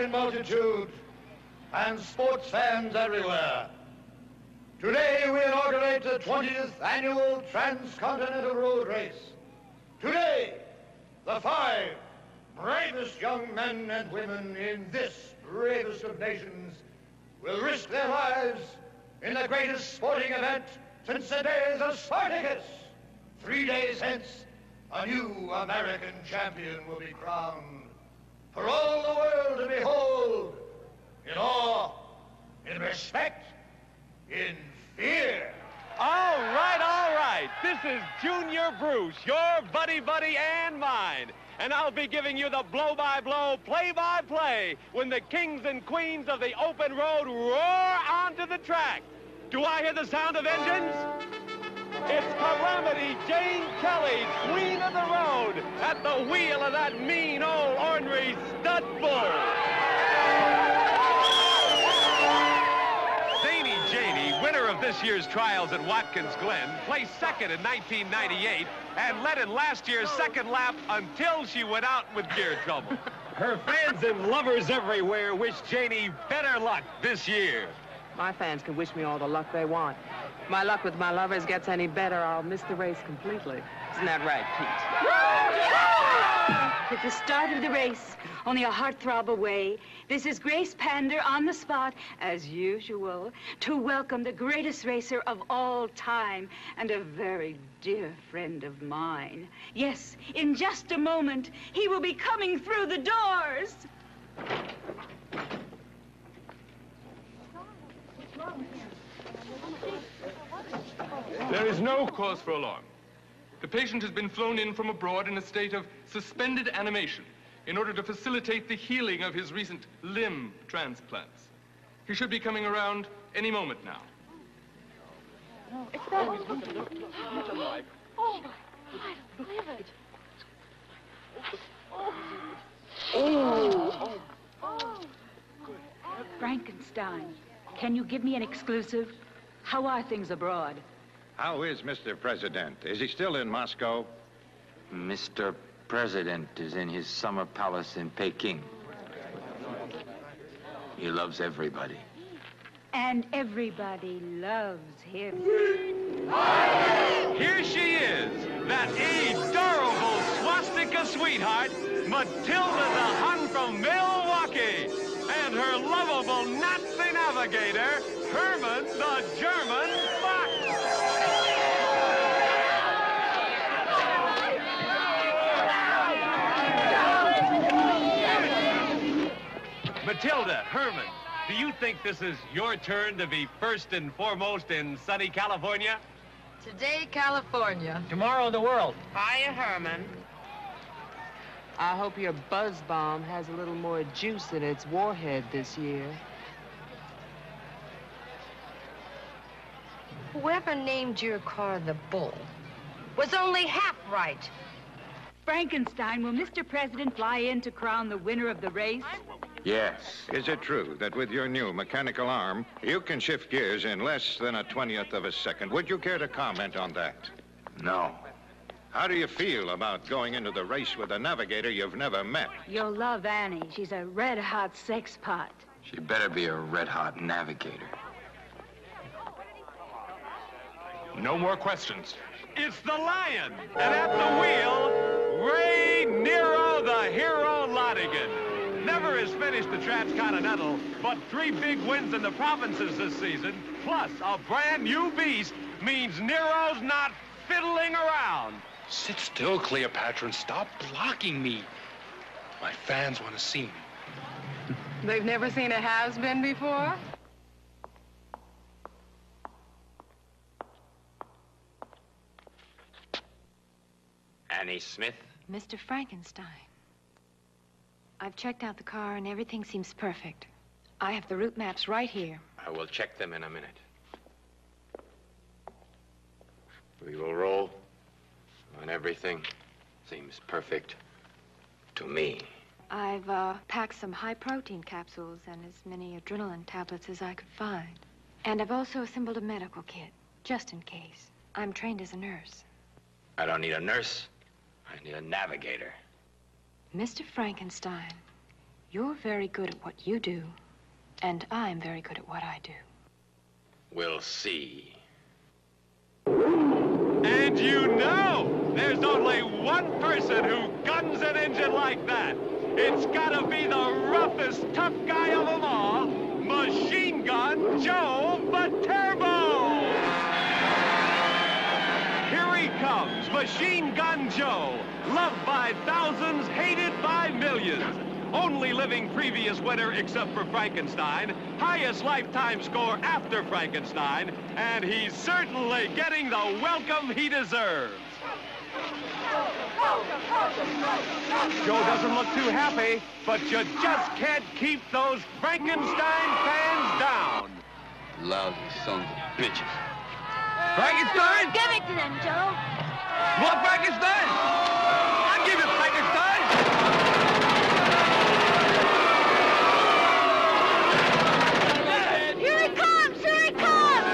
great multitude and sports fans everywhere. Today we inaugurate the 20th annual Transcontinental Road Race. Today, the five bravest young men and women in this bravest of nations will risk their lives in the greatest sporting event since the days of Spartacus. Three days hence, a new American champion will be crowned for all the world to behold in awe, in respect, in fear. All right, all right. This is Junior Bruce, your buddy buddy and mine. And I'll be giving you the blow-by-blow, play-by-play when the kings and queens of the open road roar onto the track. Do I hear the sound of engines? It's Calamity Jane Kelly, queen of the road, at the wheel of that mean old ornery stud bull. Zany Janie, winner of this year's trials at Watkins Glen, placed second in 1998 and led in last year's second lap until she went out with gear trouble. Her fans and lovers everywhere wish Janie better luck this year. My fans can wish me all the luck they want. If my luck with my lovers gets any better, I'll miss the race completely. Isn't that right, Pete? At the start of the race, only a heartthrob away, this is Grace Pander on the spot, as usual, to welcome the greatest racer of all time and a very dear friend of mine. Yes, in just a moment, he will be coming through the doors. There is no cause for alarm. The patient has been flown in from abroad in a state of suspended animation in order to facilitate the healing of his recent limb transplants. He should be coming around any moment now. Oh, I don't believe it. Frankenstein, can you give me an exclusive? How are things abroad? How is Mr. President? Is he still in Moscow? Mr. President is in his summer palace in Peking. He loves everybody. And everybody loves him. Here she is, that adorable swastika sweetheart, Matilda the Hun from Milwaukee, and her lovable Nazi navigator, Herman the German Matilda, Herman, do you think this is your turn to be first and foremost in sunny California? Today, California. Tomorrow, the world. Hiya, Herman. I hope your buzz bomb has a little more juice in its warhead this year. Whoever named your car the Bull was only half right. Frankenstein, will Mr. President fly in to crown the winner of the race? Yes. Is it true that with your new mechanical arm, you can shift gears in less than a 20th of a second? Would you care to comment on that? No. How do you feel about going into the race with a navigator you've never met? You'll love Annie. She's a red-hot sex pot. She better be a red-hot navigator. No more questions. It's the Lion, and at the Transcontinental, but three big wins in the provinces this season, plus a brand new beast, means Nero's not fiddling around. Sit still, Cleopatra, and stop blocking me. My fans want to see me. They've never seen a has-been before? Annie Smith? Mr. Frankenstein. I've checked out the car and everything seems perfect. I have the route maps right here. I will check them in a minute. We will roll when everything seems perfect to me. I've uh, packed some high-protein capsules and as many adrenaline tablets as I could find. And I've also assembled a medical kit, just in case. I'm trained as a nurse. I don't need a nurse. I need a navigator. Mr. Frankenstein, You're very good at what you do, and I'm very good at what I do. We'll see. And you know there's only one person who guns an engine like that. It's gotta be the roughest, tough guy of them all, Machine Gun Joe Viterbo! Here he comes, Machine Gun Joe, loved by thousands, hated by millions. Only living previous winner except for Frankenstein, highest lifetime score after Frankenstein, and he's certainly getting the welcome he deserves. Joe doesn't look too happy, but you just can't keep those Frankenstein fans down. Lousy sons of bitches. Frankenstein? Give it to them, Joe. More Frankenstein? I'll give you Frankenstein. Here he comes! Here he comes!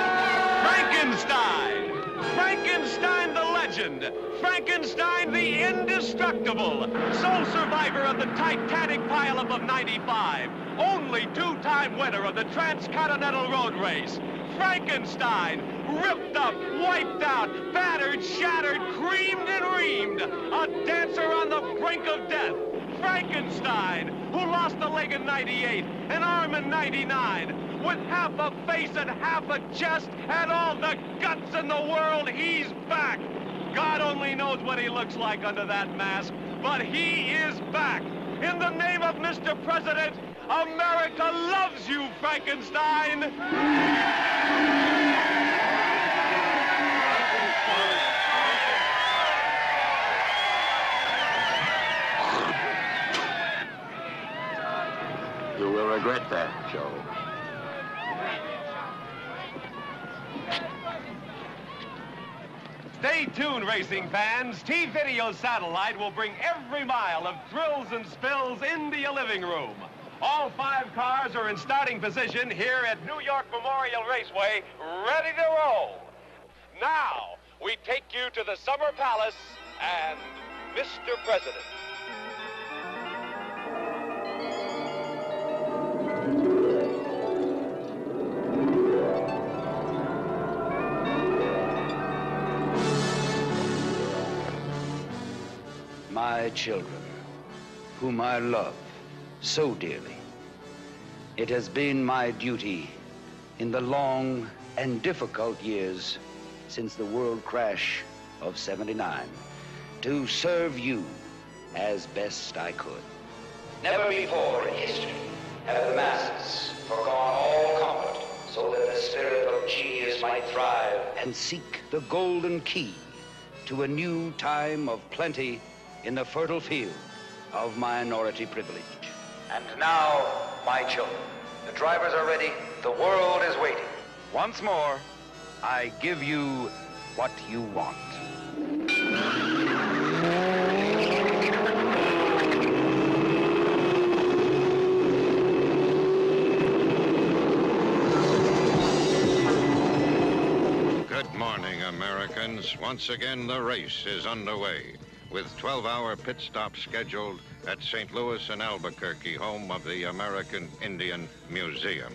Frankenstein! Frankenstein the legend! Frankenstein the indestructible! Sole survivor of the Titanic pileup of 95! Only two-time winner of the Transcontinental Road Race! Frankenstein! Ripped up, wiped out, battered, shattered, creamed and reamed! A dancer on the brink of death! Frankenstein, who lost a leg in 98, an arm in 99, with half a face and half a chest and all the guts in the world, he's back. God only knows what he looks like under that mask, but he is back. In the name of Mr. President, America loves you, Frankenstein. You will regret that, Joe. Stay tuned, racing fans. T-Video Satellite will bring every mile of thrills and spills into your living room. All five cars are in starting position here at New York Memorial Raceway, ready to roll. Now, we take you to the Summer Palace and Mr. President. My children, whom I love so dearly, it has been my duty in the long and difficult years since the world crash of 79 to serve you as best I could. Never before in history have the masses forgone all comfort so that the spirit of genius might thrive and seek the golden key to a new time of plenty in the fertile field of minority privilege. And now, my children, the drivers are ready, the world is waiting. Once more, I give you what you want. Good morning, Americans. Once again, the race is underway with 12-hour pit stops scheduled at St. Louis and Albuquerque, home of the American Indian Museum.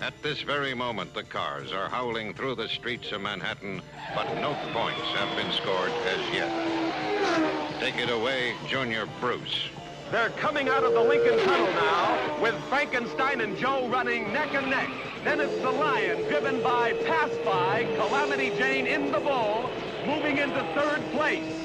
At this very moment, the cars are howling through the streets of Manhattan, but no points have been scored as yet. Take it away, Junior Bruce. They're coming out of the Lincoln Tunnel now, with Frankenstein and Joe running neck and neck. Then it's the Lion, driven by Pass By, Calamity Jane in the Bull, moving into third place.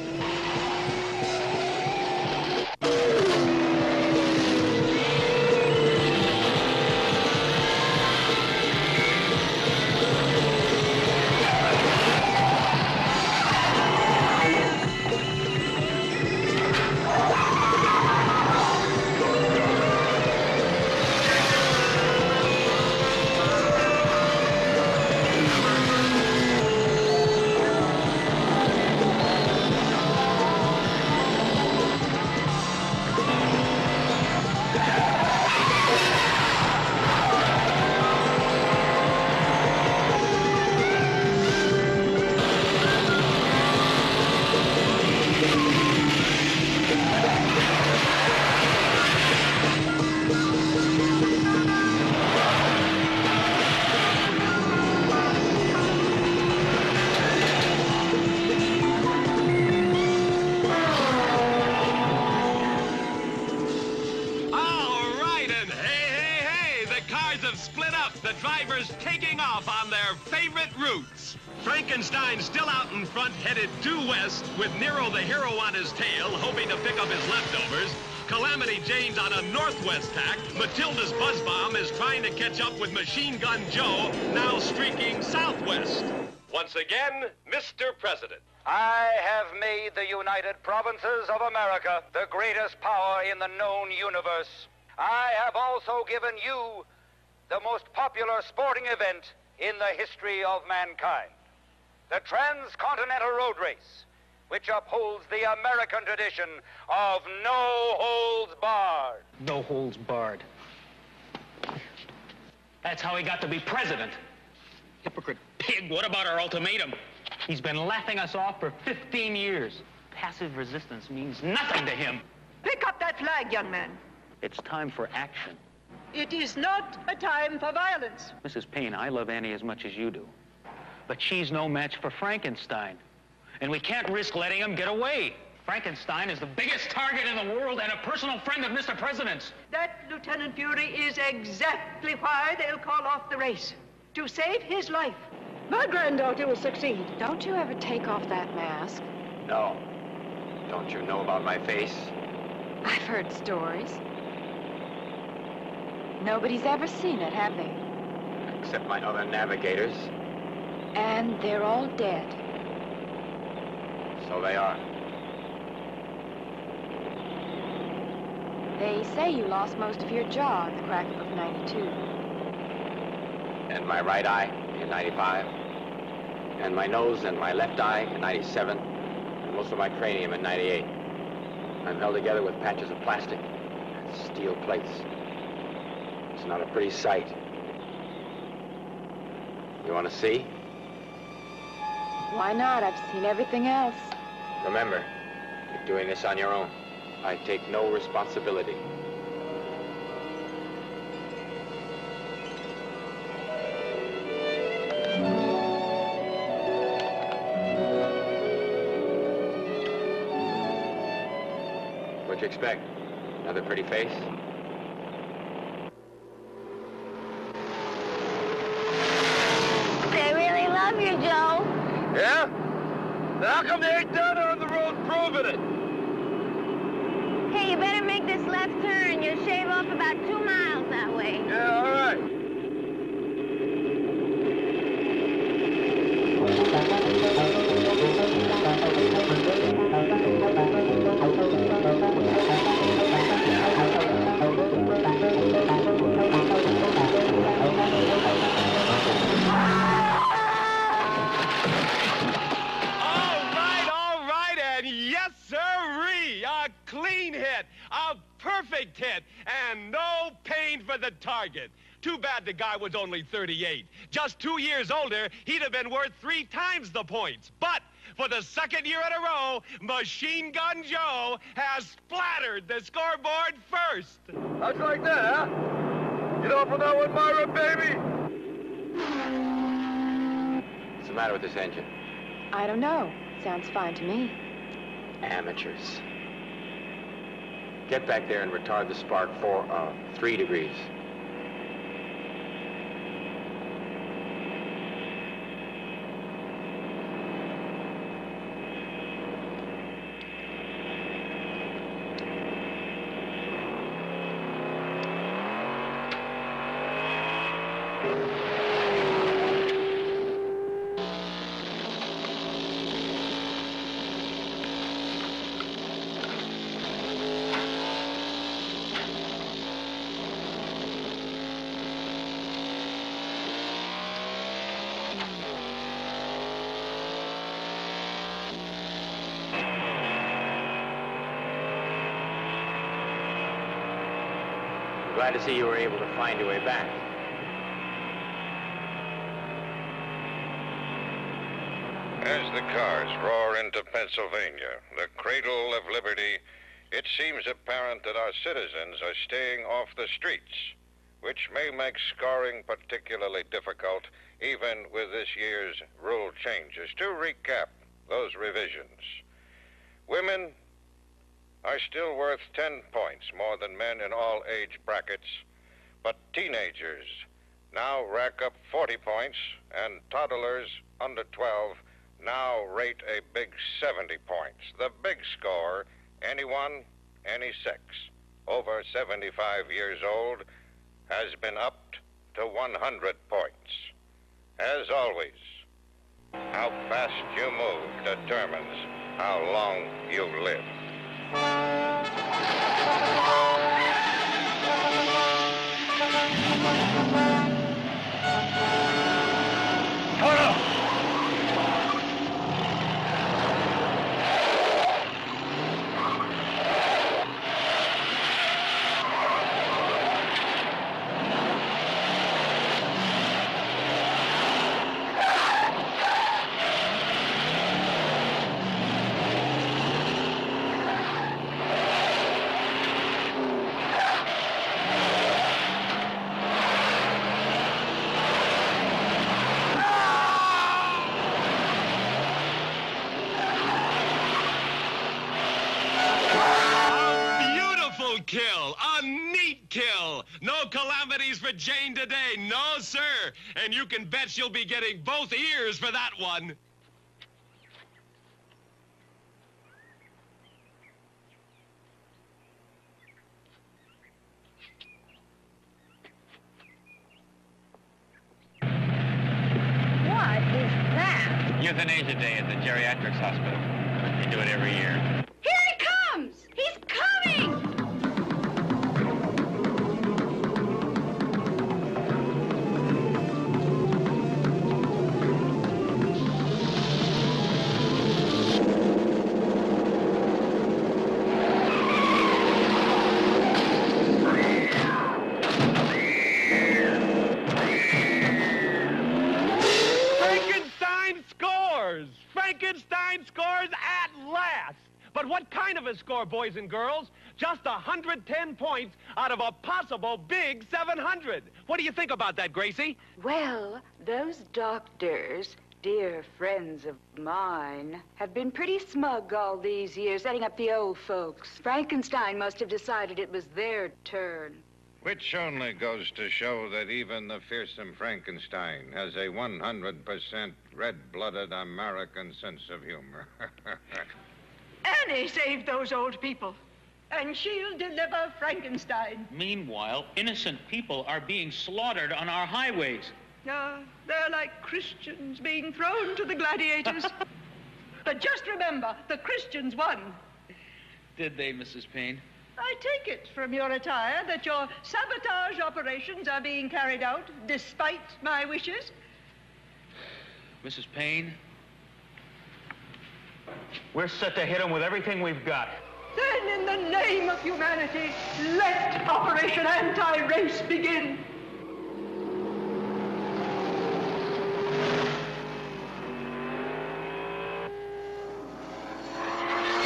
Up with Machine Gun Joe, now streaking southwest. Once again, Mr. President. I have made the United Provinces of America the greatest power in the known universe. I have also given you the most popular sporting event in the history of mankind. The Transcontinental Road Race, which upholds the American tradition of no holds barred. No holds barred. That's how he got to be president. Hypocrite pig, what about our ultimatum? He's been laughing us off for 15 years. Passive resistance means nothing to him. Pick up that flag, young man. It's time for action. It is not a time for violence. Mrs. Payne, I love Annie as much as you do. But she's no match for Frankenstein. And we can't risk letting him get away. Frankenstein is the biggest target in the world and a personal friend of Mr. President's. That, Lieutenant Fury, is exactly why they'll call off the race. To save his life. My granddaughter will succeed. Don't you ever take off that mask? No. Don't you know about my face? I've heard stories. Nobody's ever seen it, have they? Except my other navigators. And they're all dead. So they are. They say you lost most of your jaw in the crack of 92. And my right eye in 95. And my nose and my left eye in 97. And most of my cranium in 98. I'm held together with patches of plastic and steel plates. It's not a pretty sight. You want to see? Why not? I've seen everything else. Remember, you're doing this on your own. I take no responsibility. What'd you expect? Another pretty face? They really love you, Joe. Yeah? Then how come they ain't down there on the road proving it? Hey, you better make this left turn. You'll shave off about two miles that way. Yeah, all right. All perfect hit, and no pain for the target. Too bad the guy was only 38. Just two years older, he'd have been worth three times the points. But for the second year in a row, Machine Gun Joe has splattered the scoreboard first. How's like that, huh? Get off on that one, Myra, baby! What's the matter with this engine? I don't know. Sounds fine to me. Amateurs. Get back there and retard the spark for, uh, three degrees. Glad to see you were able to find your way back. As the cars roar into Pennsylvania, the cradle of liberty, it seems apparent that our citizens are staying off the streets, which may make scoring particularly difficult even with this year's rule changes. To recap those revisions, women are still worth 10 points more than men in all age brackets, but teenagers now rack up 40 points, and toddlers under 12 now rate a big 70 points. The big score, anyone, any sex, over 75 years old, has been upped to 100 points. As always, how fast you move determines how long you live. Kill, a neat kill. No calamities for Jane today, no sir. And you can bet she'll be getting both ears for that one. What is that? Euthanasia Day at the geriatrics hospital. They do it every year. Score, boys and girls? Just 110 points out of a possible big 700. What do you think about that, Gracie? Well, those doctors, dear friends of mine, have been pretty smug all these years, setting up the old folks. Frankenstein must have decided it was their turn. Which only goes to show that even the fearsome Frankenstein has a 100% red-blooded American sense of humor. Annie saved those old people. And she'll deliver Frankenstein. Meanwhile, innocent people are being slaughtered on our highways. Ah, they're like Christians being thrown to the gladiators. but just remember, the Christians won. Did they, Mrs. Payne? I take it from your attire that your sabotage operations are being carried out despite my wishes. Mrs. Payne? We're set to hit them with everything we've got. Then, in the name of humanity, let Operation Anti-Race begin.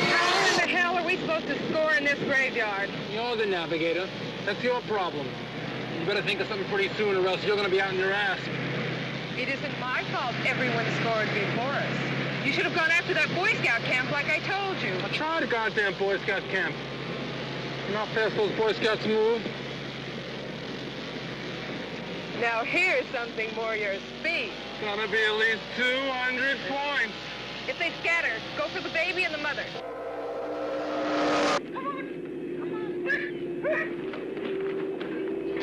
How in the hell are we supposed to score in this graveyard? You're the navigator. That's your problem. You better think of something pretty soon or else you're gonna be out in your ass. It isn't my fault everyone scored before us. You should have gone after that Boy Scout camp like I told you. I tried a goddamn Boy Scout camp. You know how fast those Boy Scouts move? Now here's something more your speed. Gotta be at least 200 points. If they scatter, go for the baby and the mother.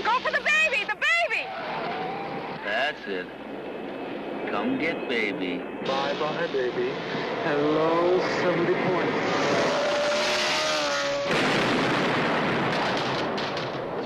Go for the baby, the baby! That's it. Come get baby. Bye-bye, baby. Hello, 70 points.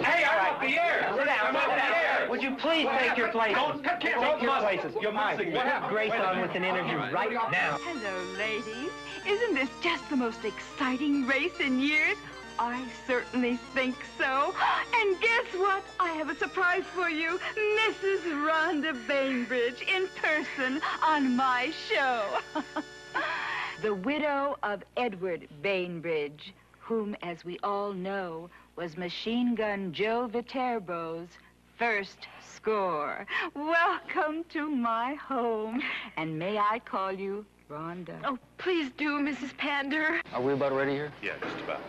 Hey, I'm the air. Sit down, I'm the air. Would you please take your places? Don't, can't, Take don't your muss- places. You're mine. missing me. We'll have Grace on with an interview Wait a right minute. now. Hello, ladies. Isn't this just the most exciting race in years? I certainly think so. And guess what? I have a surprise for you. Mrs. Rhonda Bainbridge in person on my show. the widow of Edward Bainbridge, whom, as we all know, was Machine Gun Joe Viterbo's first score. Welcome to my home. And may I call you Rhonda? Oh, please do, Mrs. Pander. Are we about ready here? Yeah, just about.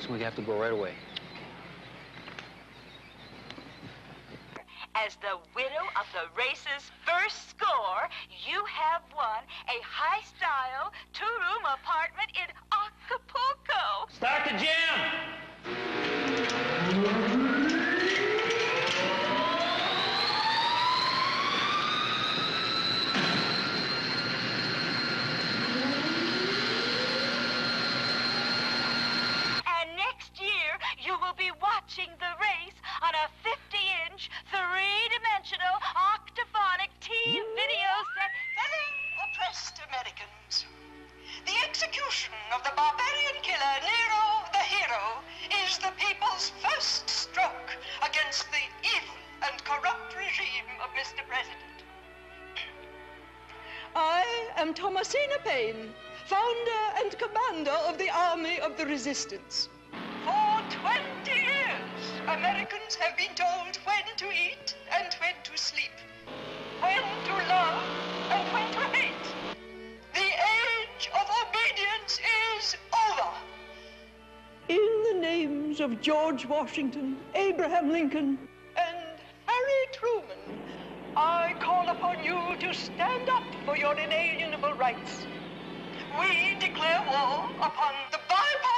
So we have to go right away. As the widow of the race's first score, you have won a high-style two-room apartment in Acapulco. Start the jam! And next year, you will be watching the race on a 50-inch, three-dimensional, octophonic T video set. Oppressed Americans. The execution of the barbarian killer Nero the Hero is the people's first stroke against the evil and corrupt regime of Mr. President. I am Thomasina Payne, founder and commander of the Army of the Resistance. Have been told when to eat and when to sleep, when to love and when to hate. The age of obedience is over. In the names of George Washington, Abraham Lincoln, and Harry Truman, I call upon you to stand up for your inalienable rights. We declare war upon the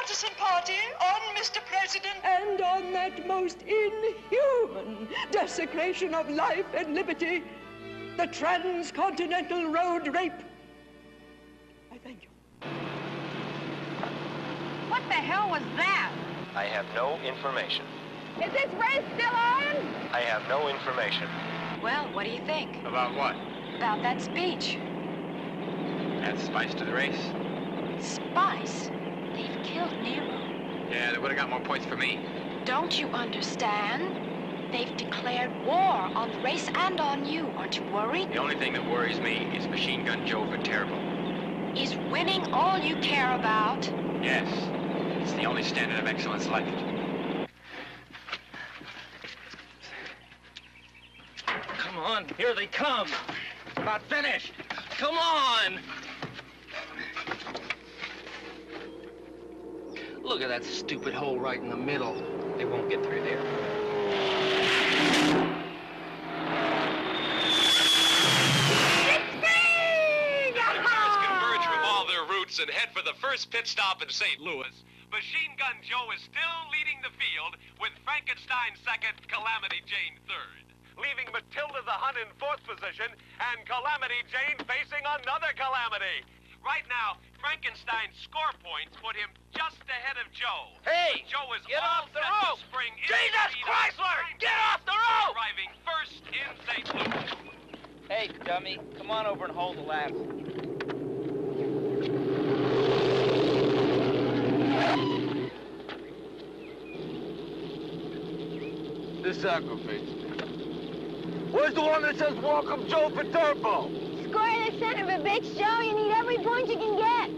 bipartisan party, on Mr. President, and on that most inhuman desecration of life and liberty, the transcontinental road rape. I thank you. What the hell was that? I have no information. Is this race still on? I have no information. Well, what do you think About what? about that speech? Add spice to the race? Spice. They've killed Nero. Yeah, they would have got more points for me. Don't you understand? They've declared war on the race and on you. Aren't you worried? The only thing that worries me is Machine Gun Joe Viterbo. Is winning all you care about? Yes, it's the only standard of excellence left. Come on, here they come. It's about finished. Come on. Look at that stupid hole right in the middle. They won't get through there. Cars converge from all their routes and head for the first pit stop in St. Louis. Machine Gun Joe is still leading the field with Frankenstein second, Calamity Jane third. Leaving Matilda the Hun in fourth position and Calamity Jane facing another calamity. Right now, Frankenstein's score points put him just ahead of Joe. Hey, Joe is get all off the set to rope. spring Jesus Chrysler, get off the rope. Arriving first in St. Louis. Hey, dummy, come on over and hold the ladder. This aggravates me. Where's the one that says welcome Joe Score the son of a bitch, Joe. You need every point you can get.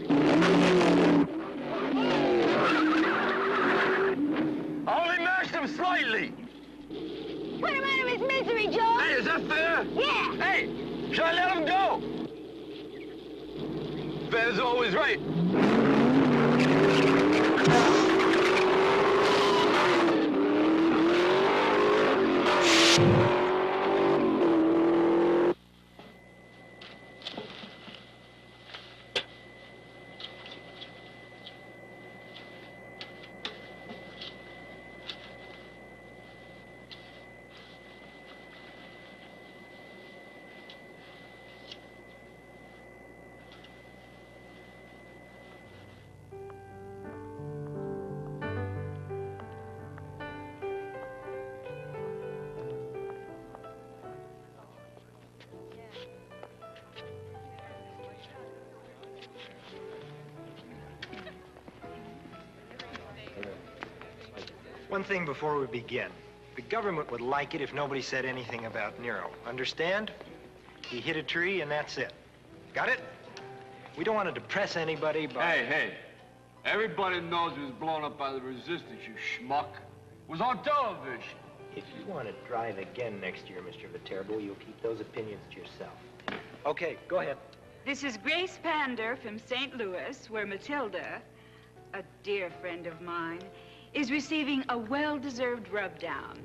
I only mashed him slightly. Put him out of his misery, Joe. Hey, is that fair? Yeah. Hey, should I let him go? Fair's always right. Thing before we begin. The government would like it if nobody said anything about Nero. Understand? He hit a tree and that's it. Got it? We don't want to depress anybody, but... Hey, hey. Everybody knows he was blown up by the resistance, you schmuck. It was on television. If you want to drive again next year, Mr. Viterbo, you'll keep those opinions to yourself. Okay, go ahead. This is Grace Pander from St. Louis, where Matilda, a dear friend of mine, is receiving a well-deserved rubdown.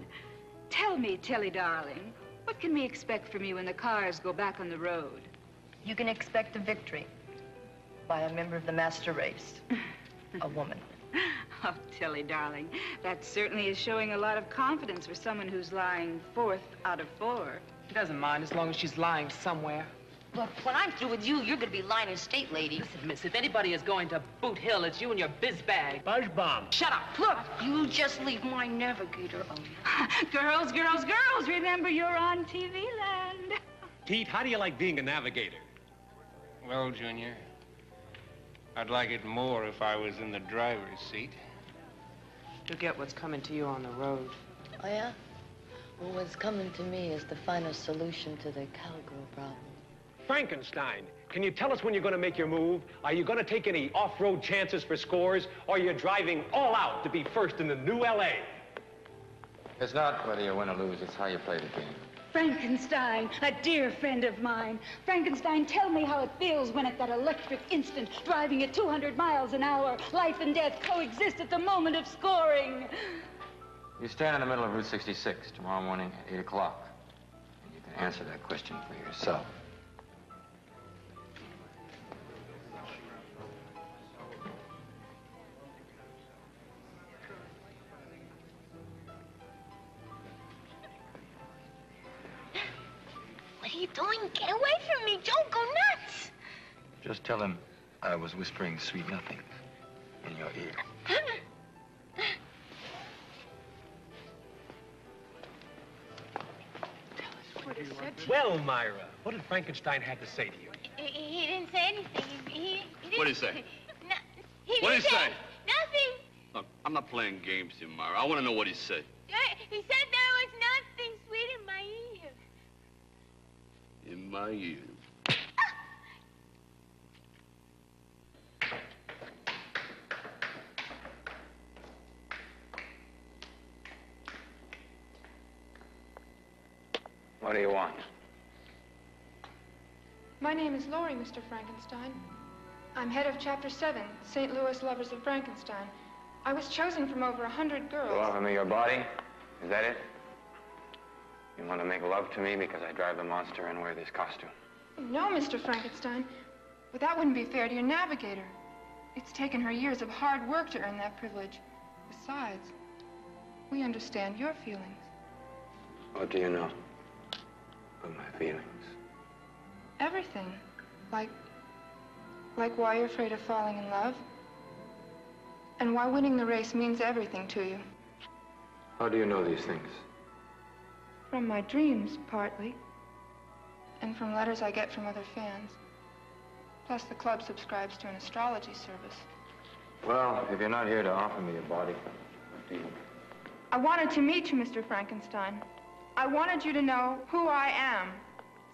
Tell me, Tilly darling, What can we expect from you when the cars go back on the road? You can expect a victory by a member of the master race, a woman. Oh, Tilly, darling, that certainly is showing a lot of confidence for someone who's lying fourth out of four. He doesn't mind as long as she's lying somewhere. Look, when I'm through with you, you're gonna be lying in state, lady. Listen, miss, if anybody is going to Boot Hill, it's you and your biz bag. Buzz bomb. Shut up. Look, you just leave my navigator alone. girls, girls, girls, remember you're on TV land. Pete, how do you like being a navigator? Well, Junior, I'd like it more if I was in the driver's seat. You'll get what's coming to you on the road. Oh, yeah? Well, what's coming to me is to find a solution to the cowgirl problem. Frankenstein, can you tell us when you're going to make your move? Are you going to take any off-road chances for scores, or are you driving all out to be first in the new L.A.? It's not whether you win or lose, it's how you play the game. Frankenstein, a dear friend of mine. Frankenstein, tell me how it feels when at that electric instant, driving at 200 miles an hour, life and death coexist at the moment of scoring. You stand in the middle of Route 66 tomorrow morning at 8 o'clock. And you can answer that question for yourself. Doing? Get away from me. Don't go nuts. Just tell him I was whispering sweet nothings in your ear. Tell us what he said. Well, Myra, what did Frankenstein have to say to you? He, he didn't say anything. He, he, he didn't What'd he say? No, he What'd didn't he say? Nothing. Look, I'm not playing games here, Myra. I want to know what he said. He said there was nothing sweet in my ear. In my ear. What do you want? My name is Laurie, Mr. Frankenstein. I'm head of Chapter 7, St. Louis Lovers of Frankenstein. I was chosen from over a hundred You girls. offer me your body? Is that it? You want to make love to me because I drive the monster and wear this costume? No, Mr. Frankenstein. But that wouldn't be fair to your navigator. It's taken her years of hard work to earn that privilege. Besides, we understand your feelings. What do you know of my feelings? Everything. Like, like why you're afraid of falling in love. And why winning the race means everything to you. How do you know these things? From my dreams, partly. And from letters I get from other fans. Plus, the club subscribes to an astrology service. Well, if you're not here to offer me your body, what do you? I wanted to meet you, Mr. Frankenstein. I wanted you to know who I am,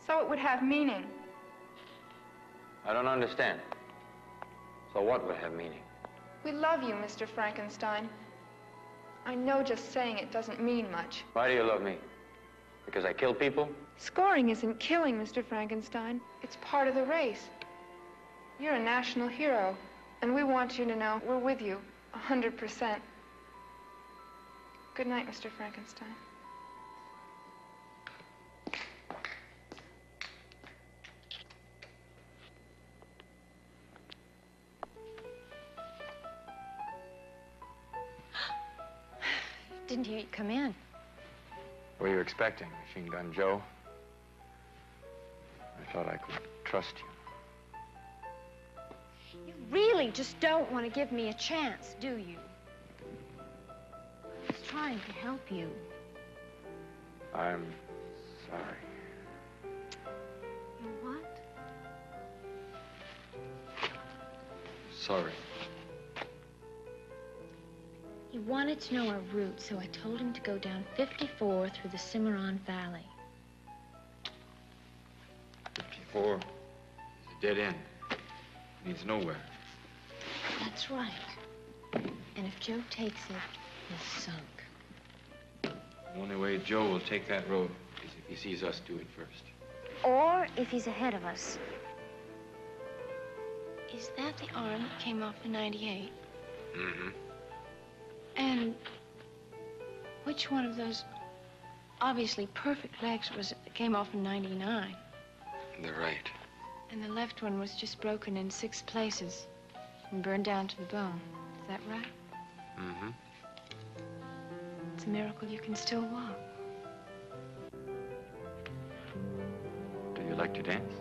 so it would have meaning. I don't understand. So what would have meaning? We love you, Mr. Frankenstein. I know just saying it doesn't mean much. Why do you love me? Because I kill people? Scoring isn't killing, Mr. Frankenstein. It's part of the race. You're a national hero, and we want you to know we're with you, a hundred percent. Good night, Mr. Frankenstein. Didn't hear you come in. What were you expecting, Machine Gun Joe? I thought I could trust you. You really just don't want to give me a chance, do you? I was trying to help you. I'm sorry. You what? Sorry. He wanted to know our route, so I told him to go down 54 through the Cimarron Valley. 54 is a dead end. It Leads nowhere. That's right. And if Joe takes it, he's sunk. The only way Joe will take that road is if he sees us do it first. Or if he's ahead of us. Is that the arm that came off the 98? Mm-hmm. And which one of those obviously perfect legs was came off in 99. The right. And the left one was just broken in six places and burned down to the bone. Is that right? Mm-hmm. It's a miracle you can still walk. Do you like to dance?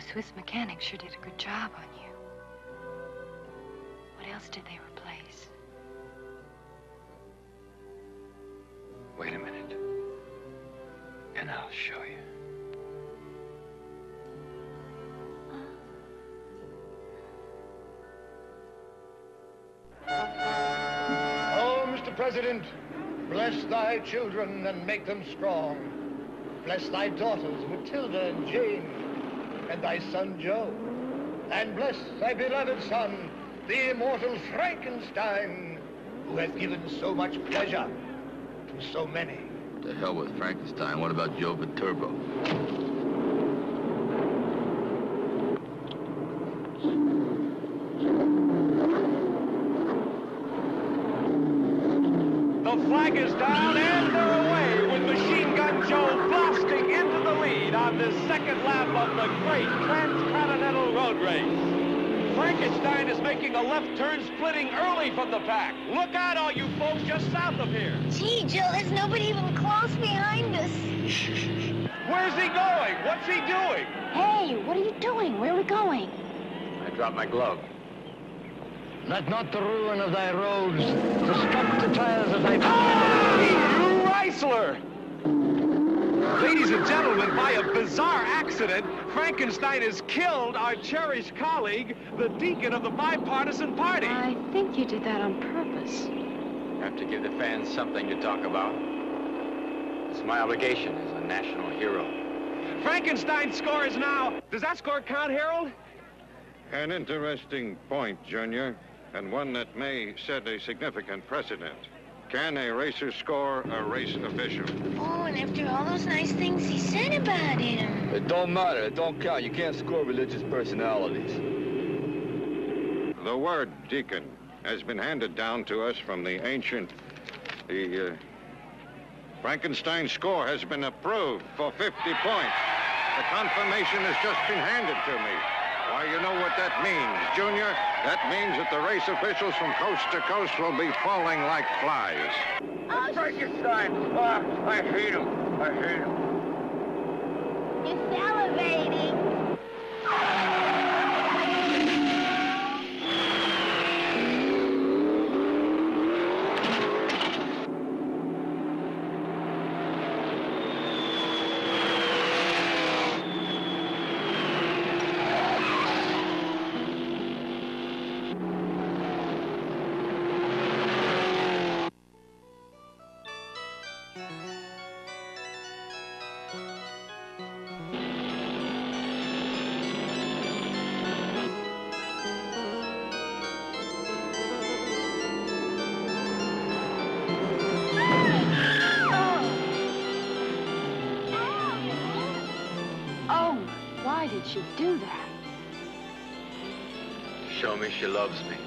Those Swiss mechanics sure did a good job on you. What else did they replace? Wait a minute. And I'll show you. Oh, Mr. President, bless thy children and make them strong. Bless thy daughters, Matilda and Jane, and thy son Joe. And bless thy beloved son, the immortal Frankenstein, who hath given so much pleasure to so many. To hell with Frankenstein. What about Joe Viterbo? The flag is down and they're away with Machine Gun Joe blasting into the lead on this second lap of the great Transcontinental Road Race. Frankenstein is making a left turn splitting early from the pack. Look out, all you folks just south of here. Gee, Joe, there's nobody even close behind us. Where's he going? What's he doing? Hey, what are you doing? Where are we going? I dropped my glove. Let not the ruin of thy roads disrupt the trials of thy... Ah! Drew Reisler! Ladies and gentlemen, by a bizarre accident, Frankenstein has killed our cherished colleague, the deacon of the bipartisan party. I think you did that on purpose. Have to give the fans something to talk about. It's my obligation as a national hero. Frankenstein's score is now... Does that score count, Harold? An interesting point, Junior, and one that may set a significant precedent. Can a racer score a race official? Oh, and after all those nice things he said about him. It don't matter. It don't count. You can't score religious personalities. The word deacon has been handed down to us from the ancient. The uh, Frankenstein score has been approved for 50 points. The confirmation has just been handed to me. Why, you know what that means, Junior? That means that the race officials from coast to coast will be falling like flies. Frankenstein! Ah, I hate him. I hate him. You're salivating. She loves me.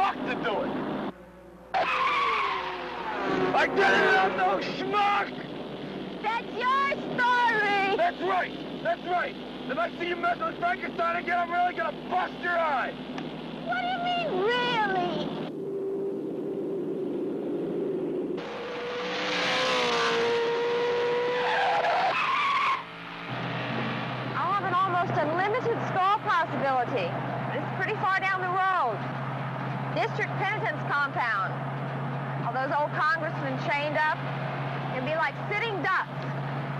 Schmuck to do it. I did it. I'm no schmuck. That's your story. That's right. That's right. If I see you messing with Frankenstein again, I'm really gonna bust your eye. What do you mean, really? I have an almost unlimited skull possibility. It's pretty far down the road. District Penitence Compound. All those old congressmen chained up. It'd be like sitting ducks.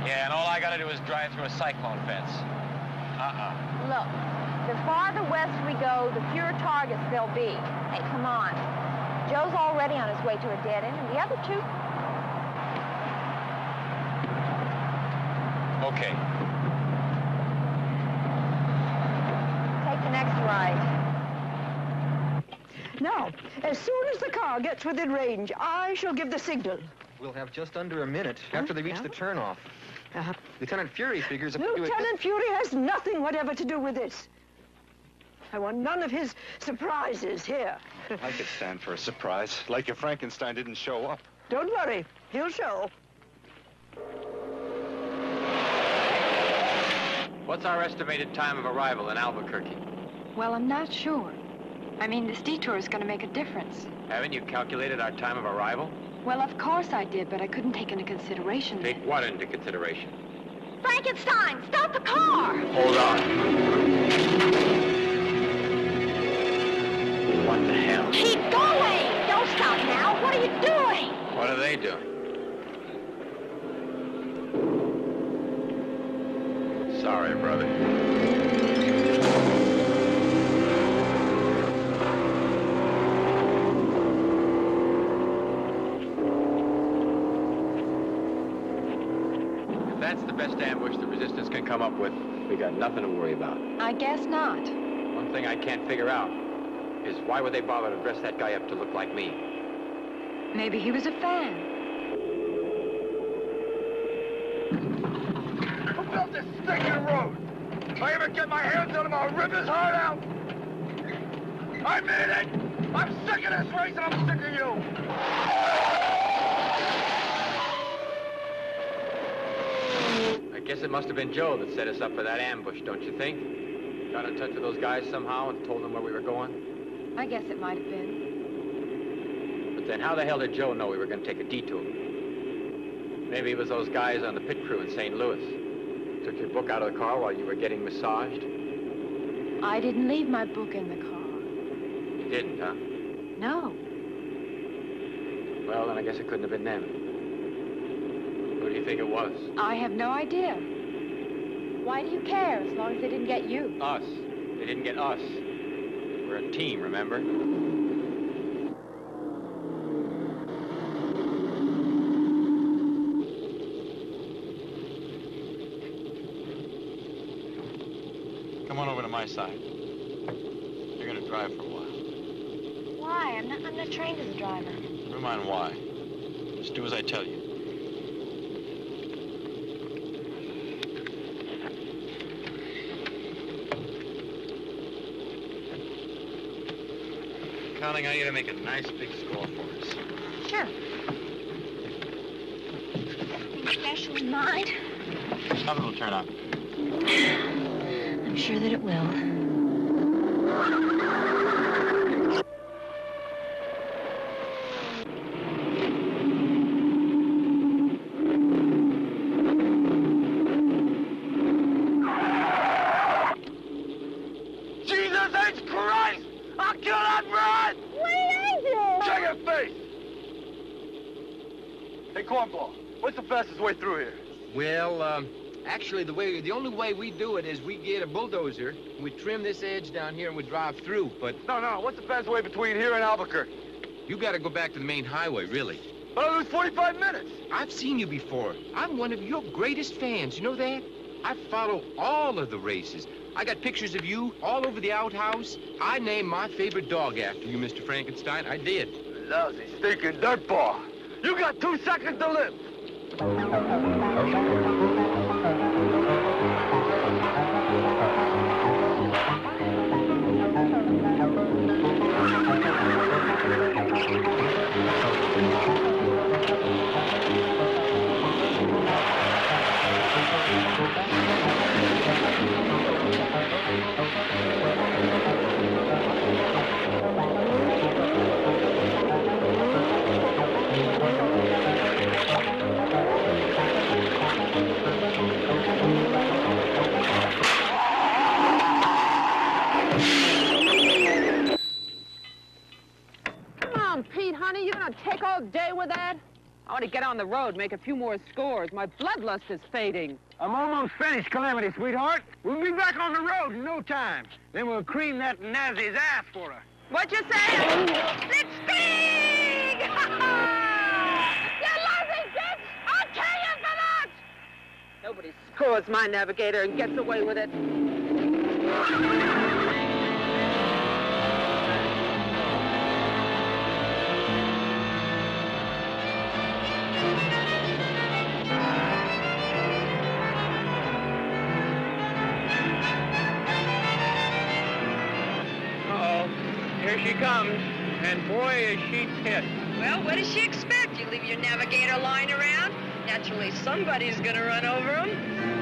Yeah, and all I gotta do is drive through a cyclone fence. Uh-uh. Look, the farther west we go, the fewer targets there'll be. Hey, come on. Joe's already on his way to a dead end, and the other two... Okay. Take the next right. Now, as soon as the car gets within range, I shall give the signal. We'll have just under a minute after they reach yeah. the turnoff. Uh-huh. Lieutenant Fury figures if we do. Lieutenant Fury has nothing whatever to do with this. I want none of his surprises here. I could stand for a surprise, like if Frankenstein didn't show up. Don't worry, he'll show. What's our estimated time of arrival in Albuquerque? Well, I'm not sure. I mean, this detour is going to make a difference. Haven't you calculated our time of arrival? Well, of course I did, but I couldn't take into consideration Take what into consideration? Frankenstein, stop the car! Hold on. What the hell? Keep going! Don't stop now. What are you doing? What are they doing? Sorry, brother. If that's the best ambush the resistance can come up with, we got nothing to worry about. I guess not. One thing I can't figure out is why would they bother to dress that guy up to look like me? Maybe he was a fan. Who built this stinking road? If I ever get my hands on him, I'll rip his heart out. I mean it. I'm sick of this race and I'm sick of you. Guess it must have been Joe that set us up for that ambush, don't you think? Got in touch with those guys somehow and told them where we were going? I guess it might have been. But then how the hell did Joe know we were going to take a detour? Maybe it was those guys on the pit crew in St. Louis. Took your book out of the car while you were getting massaged? I didn't leave my book in the car. You didn't, huh? No. Well, then I guess it couldn't have been them. Do you think it was? I have no idea. Why do you care as long as they didn't get you? Us. They didn't get us. We're a team, remember? Come on over to my side. You're gonna drive for a while. Why? I'm not, I'm not trained as a driver. Never mind why. Just do as I tell you. Counting on you to make a nice big score for us. Sure. Anything special in mind? Nothing will turn up. I'm sure that it will. Jesus cornball. What's the fastest way through here? Well, um, actually, the way the only way we do it is we get a bulldozer, we trim this edge down here, and we drive through. But No, no. What's the best way between here and Albuquerque? you got to go back to the main highway, really. But I lose 45 minutes. I've seen you before. I'm one of your greatest fans. You know that? I follow all of the races. I got pictures of you all over the outhouse. I named my favorite dog after you, Mr. Frankenstein. I did. Lousy, stinking dirtball. You got two seconds to live. The road, make a few more scores. My bloodlust is fading. I'm almost finished, Calamity, sweetheart. We'll be back on the road in no time. Then we'll cream that Nazi's ass for her. What you saying? Blitzkrieg! you lousy bitch! I'll kill you for that! Nobody scores my navigator and gets away with it. boy, is she pissed. Well, what does she expect? You leave your navigator lying around? Naturally, somebody's gonna run over him.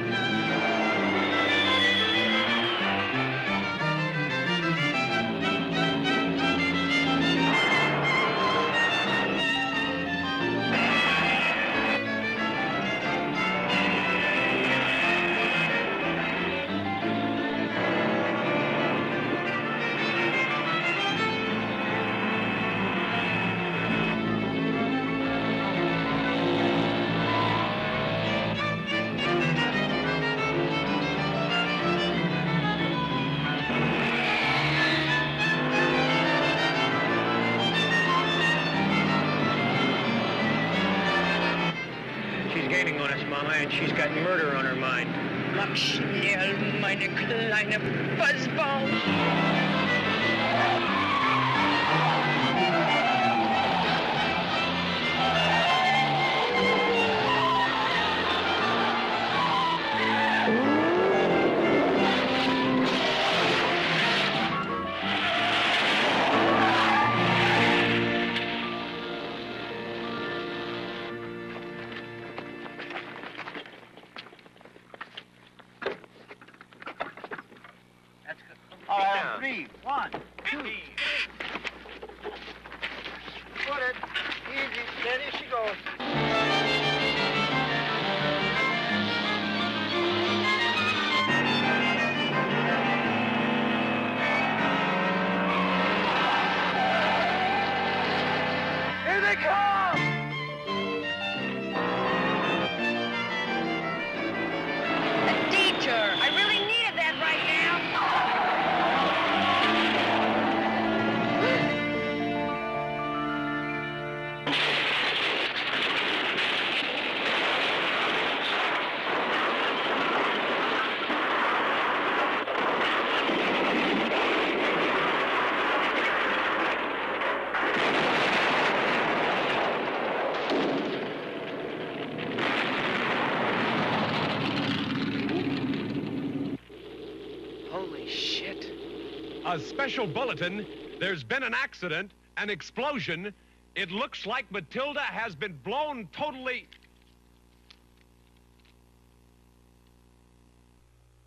A special bulletin. There's been an accident, an explosion. It looks like Matilda has been blown totally.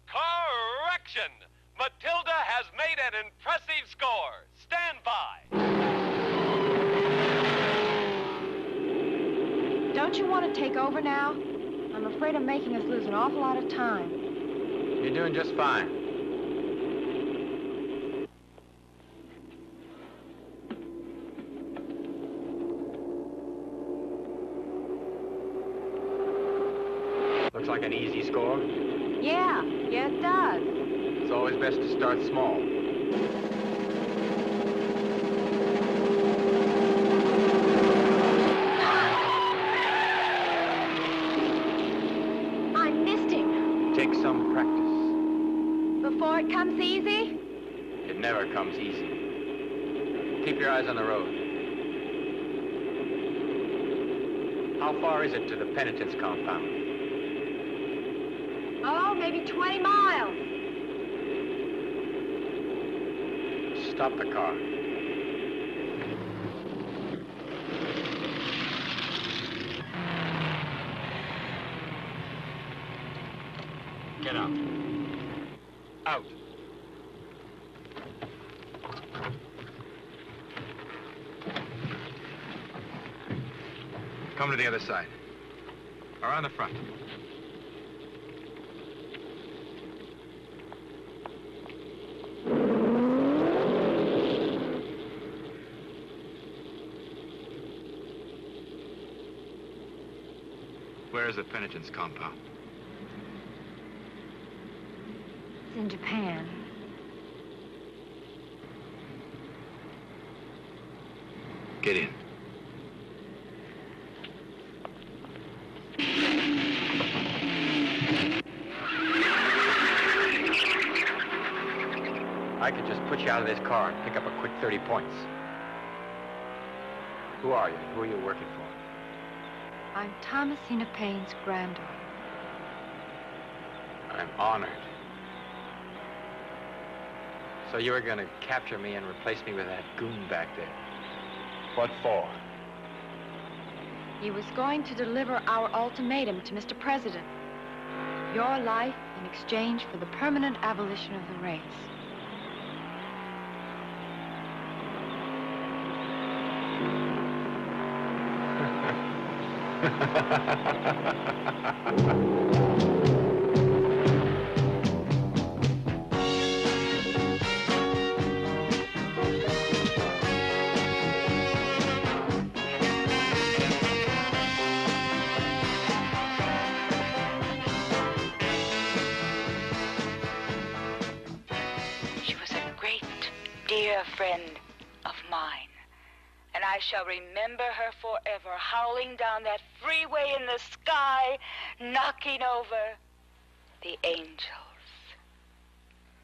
Correction! Matilda has made an impressive score. Stand by. Don't you want to take over now? I'm afraid I'm making us lose an awful lot of time. You're doing just fine. Like an easy score? Yeah, yeah, it does. It's always best to start small. I missed him. Take some practice. Before it comes easy? It never comes easy. Keep your eyes on the road. How far is it to the penitence compound? Oh, maybe 20 miles. Stop the car. Get out. Out. Come to the other side. Around the front. Where is the penitence compound? It's in Japan. Get in. I could just put you out of this car and pick up a quick 30 points. Who are you? Who are you working for? I'm Thomasina Payne's granddaughter. I'm honored. So you were going to capture me and replace me with that goon back there. What for? He was going to deliver our ultimatum to Mr. President. Your life in exchange for the permanent abolition of the race. Ha ha ha ha ha ha ha ha ha knocking over the angels.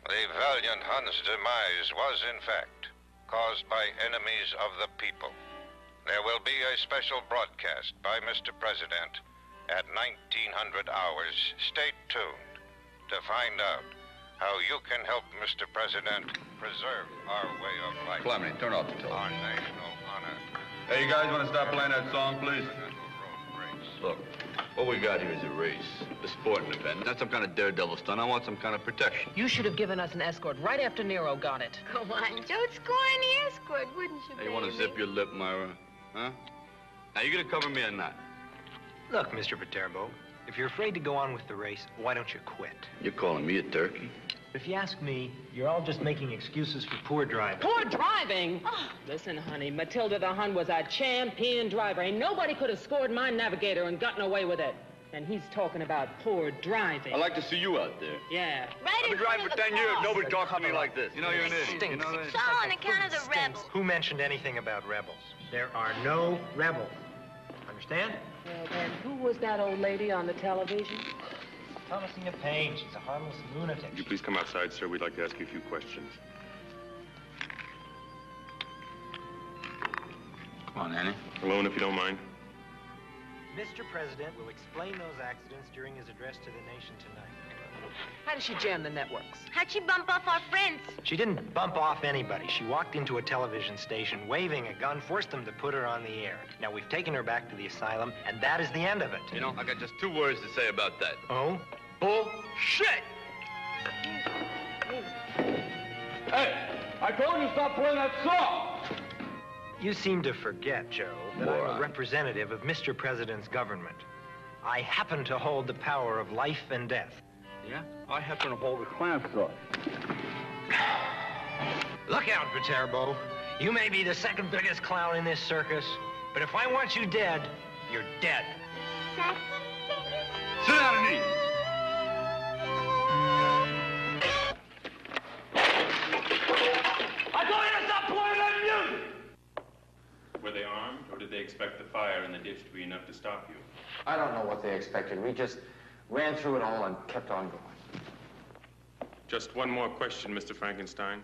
The valiant Hun's demise was, in fact, caused by enemies of the people. There will be a special broadcast by Mr. President at 1900 hours. Stay tuned to find out how you can help Mr. President preserve our way of life. Calamity, turn off the television. Our national honor. Hey, you guys want to stop playing that song, please? Look, what we got here is a race, a sporting event. Not some kind of daredevil stunt. I want some kind of protection. You should have given us an escort right after Nero got it. Come on, Joe'd score any escort, wouldn't you, Hey, you want to zip your lip, Myra? Huh? Now, you gonna cover me or not? Look, Mr. Viterbo, if you're afraid to go on with the race, why don't you quit? You're calling me a turkey? If you ask me, you're all just making excuses for poor driving. Poor driving? Oh. Listen, honey, Matilda the Hun was a champion driver. Ain't nobody could have scored my navigator and gotten away with it. And he's talking about poor driving. I'd like to see you out there. Yeah. I've been driving for 10 years. Nobody talks to me like this. You know, you're an idiot. You know that? It's all on account of the rebels. Who mentioned anything about rebels? There are no rebels. Understand? Well, then, who was that old lady on the television? Thomasina Payne. She's a harmless lunatic. Would you please come outside, sir? We'd like to ask you a few questions. Come on, Annie. Alone, if you don't mind. Mr. President will explain those accidents during his address to the nation tonight. How did she jam the networks? How'd she bump off our friends? She didn't bump off anybody. She walked into a television station, waving a gun, forced them to put her on the air. Now, we've taken her back to the asylum, and that is the end of it. You know, I got just two words to say about that. Oh? Bullshit! Hey, I told you to stop playing that song. You seem to forget, Joe, that I'm a representative of Mr. President's government. I happen to hold the power of life and death. Yeah? I have to hold the clamps off. Look out, Viterbo. You may be the second biggest clown in this circus, but if I want you dead, you're dead. Sit down and eat. Were they armed, or did they expect the fire in the ditch to be enough to stop you? I don't know what they expected. We just ran through it all and kept on going. Just one more question, Mr. Frankenstein.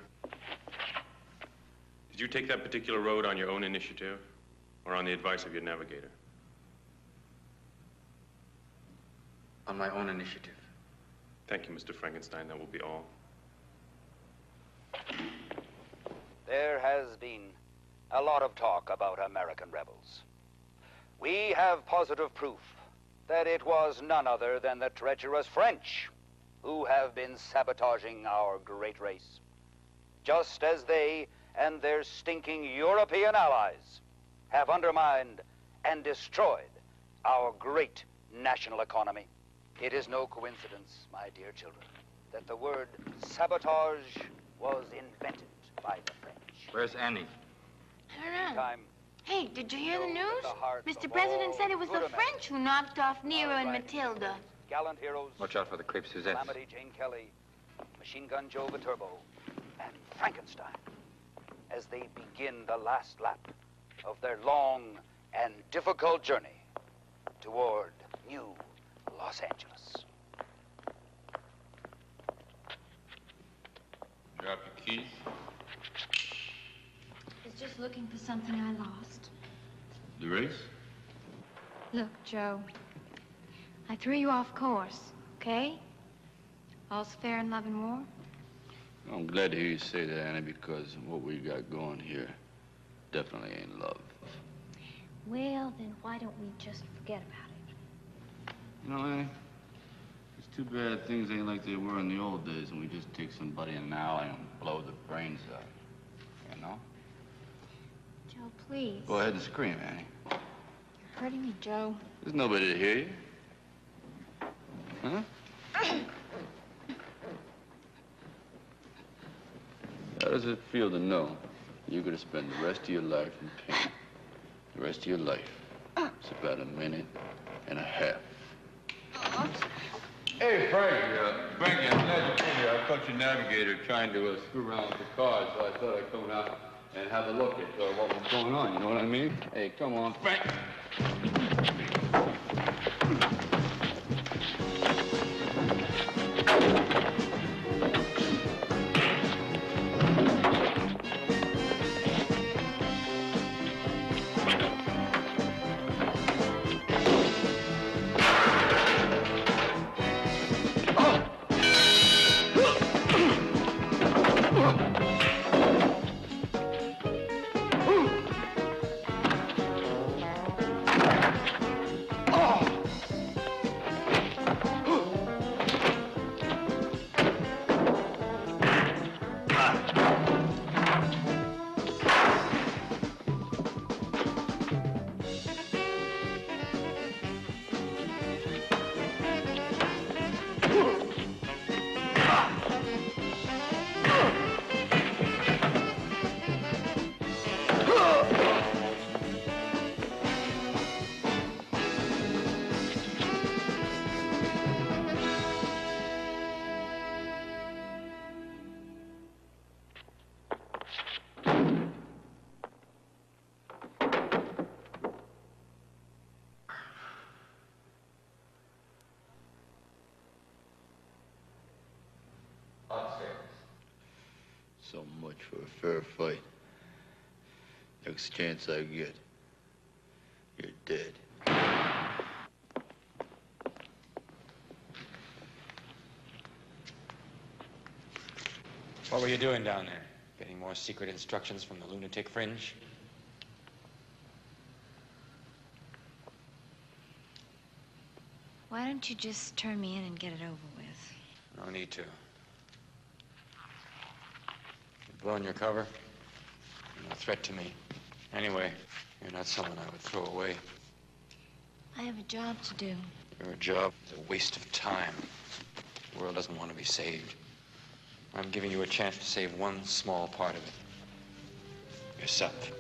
Did you take that particular road on your own initiative or on the advice of your navigator? On my own initiative. Thank you, Mr. Frankenstein. That will be all. There has been a lot of talk about American rebels. We have positive proof that it was none other than the treacherous French who have been sabotaging our great race, just as they and their stinking European allies have undermined and destroyed our great national economy. It is no coincidence, my dear children, that the word sabotage was invented by the French. Where's Annie? I don't know. Time Hey, did you hear the news? Mr. President said it was the French who knocked off Nero and Matilda. gallant heroes, Watch out for the crepe Suzette. Calamity Jane Kelly, Machine Gun Joe Viterbo, and Frankenstein as they begin the last lap of their long and difficult journey toward New Los Angeles. Drop your keys. Was just looking for something I lost. The race? Look, Joe. I threw you off course, okay? All's fair in love and war. I'm glad to hear you say that, Annie, because what we got going here definitely ain't love. Well, then why don't we just forget about it? You know, Annie, it's too bad things ain't like they were in the old days when we just take somebody in an alley and blow the brains out. You know? Joe, please. Go ahead and scream, Annie. You're hurting me, Joe. There's nobody to hear you. Huh? How does it feel to know you're gonna spend the rest of your life in pain? The rest of your life. It's about a minute and a half. Hey, Frank. Uh, Frankie, I'm glad you came here. I caught your navigator trying to uh, screw around with the cars, so I thought I'd come out and have a look at uh, what was going on. You know what I mean? Hey, come on, Frank. Much for a fair fight. Next chance I get, you're dead. What were you doing down there? Getting more secret instructions from the lunatic fringe? Why don't you just turn me in and get it over with? No need to. You're blowing your cover? You're no threat to me. Anyway, you're not someone I would throw away. I have a job to do. Your job is a waste of time. The world doesn't want to be saved. I'm giving you a chance to save one small part of it. Yourself.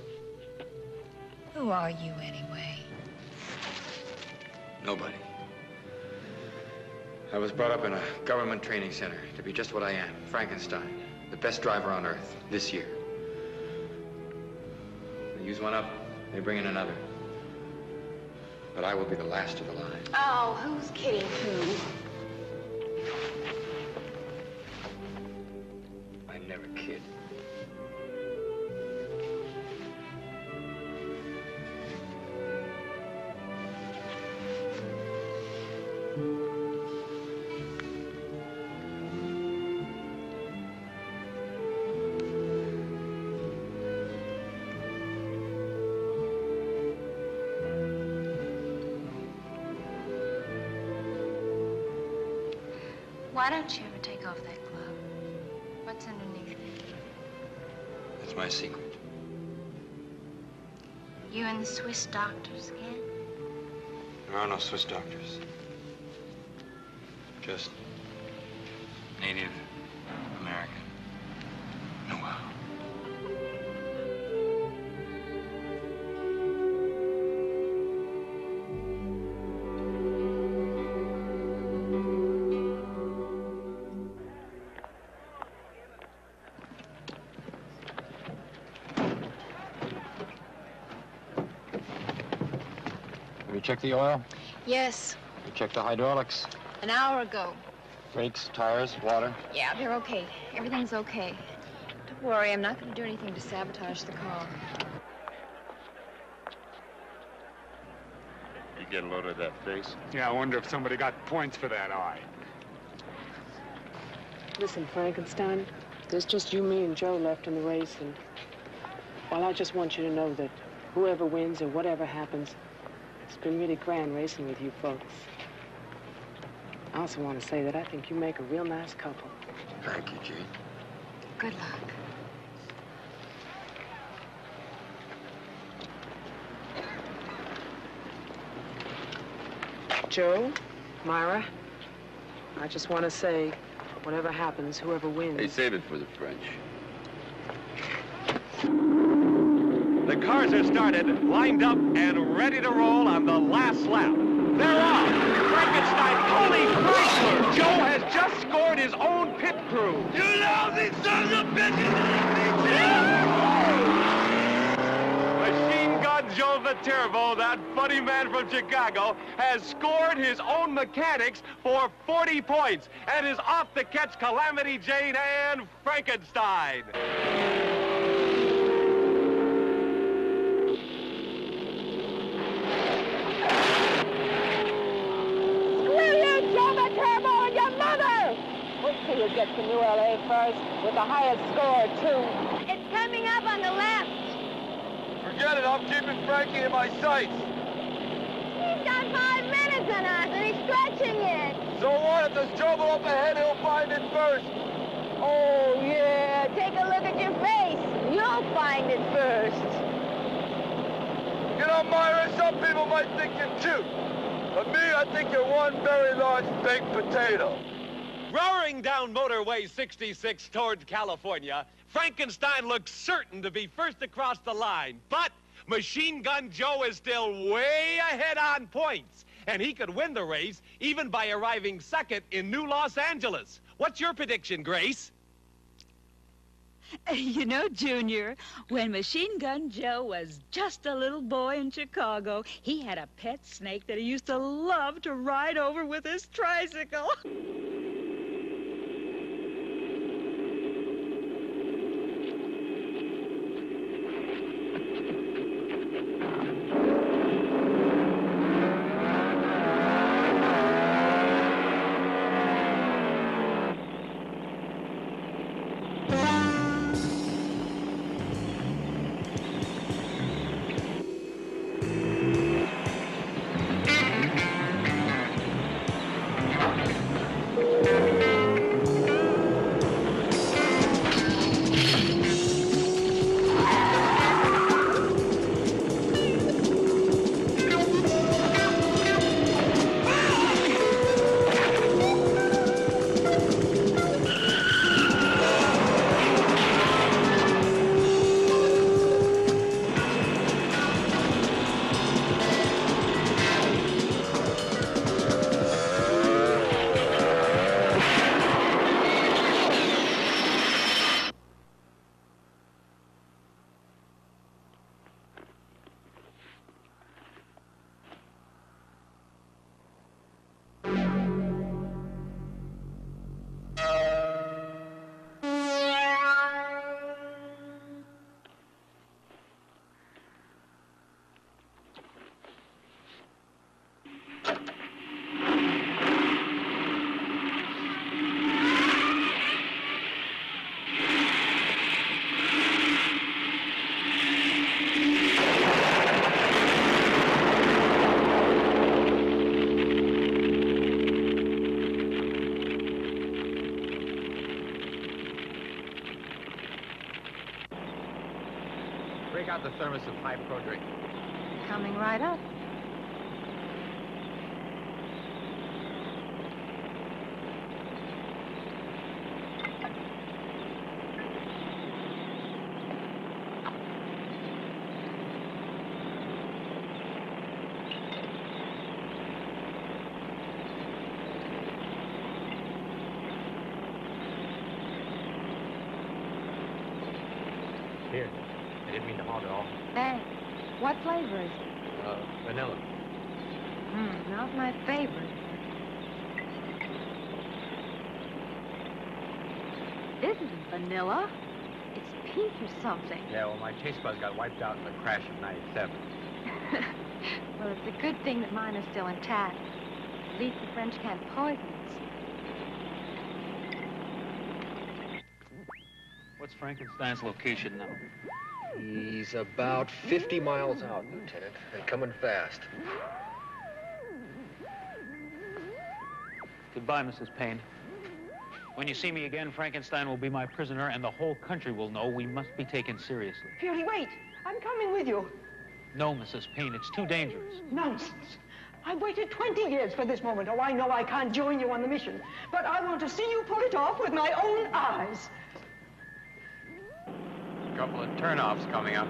Who are you, anyway? Nobody. I was brought up in a government training center to be just what I am, Frankenstein, best driver on Earth this year. They use one up, they bring in another. But I will be the last of the line. Oh, who's kidding who? Why don't you ever take off that glove? What's underneath it? That's my secret. You and the Swiss doctors again? There are no Swiss doctors. Just Native Have you checked the oil? Yes, You checked the hydraulics? an hour ago. Brakes, tires, water? Yeah, they're okay. Everything's okay. Don't worry, I'm not going to do anything to sabotage the car. You get a load of that face? Yeah, I wonder if somebody got points for that eye. Listen, Frankenstein, there's just you, me, and Joe left in the race, and well, I just want you to know that whoever wins or whatever happens, it's been really grand racing with you folks. I also want to say that I think you make a real nice couple. Thank you, Gene. Good luck. Joe, Myra, I just want to say, whatever happens, whoever wins. Hey, save it for the French. The cars are started, lined up, and ready to roll on the last lap. They're off. Frankenstein, holy Chrysler! Joe has just scored his own pit crew. You lousy sons of bitches! Machine Gun Joe Viterbo, that funny man from Chicago, has scored his own mechanics for 40 points and is off to catch Calamity Jane and Frankenstein. Screw you, Joe Viterbo, and your mother! We'll see who gets to New LA first, with the highest score, too. It's coming up on the left. Forget it, I'm keeping Frankie in my sights. He's got five minutes on us, and he's stretching it. So what? If there's trouble up ahead, he'll find it first. Oh, yeah. Take a look at your face. You'll find it first. You know, Myra, some people might think you're cute. But me, I think you're one very large baked potato. Roaring down Motorway 66 towards California, Frankenstein looks certain to be first across the line. But Machine Gun Joe is still way ahead on points. And he could win the race even by arriving second in New Los Angeles. What's your prediction, Grace? You know, Junior, when Machine Gun Joe was just a little boy in Chicago, he had a pet snake that he used to love to ride over with his tricycle. the thermos of high pro drink. Coming right up. Here. I didn't mean to hog it all. Thanks. What flavor is it? Uh, vanilla. Hmm, not my favorite. This isn't it vanilla. It's pink or something. Yeah, well, my taste buds got wiped out in the crash of 97. well, it's a good thing that mine are still intact. At least the French can't poison us. What's Frankenstein's location now? He's about 50 miles out, Lieutenant, and coming fast. Goodbye, Mrs. Paine. When you see me again, Frankenstein will be my prisoner, and the whole country will know we must be taken seriously. Fury, wait. I'm coming with you. No, Mrs. Paine, it's too dangerous. Nonsense. I've waited 20 years for this moment. Oh, I know I can't join you on the mission, but I want to see you pull it off with my own eyes. Couple of turnoffs coming up.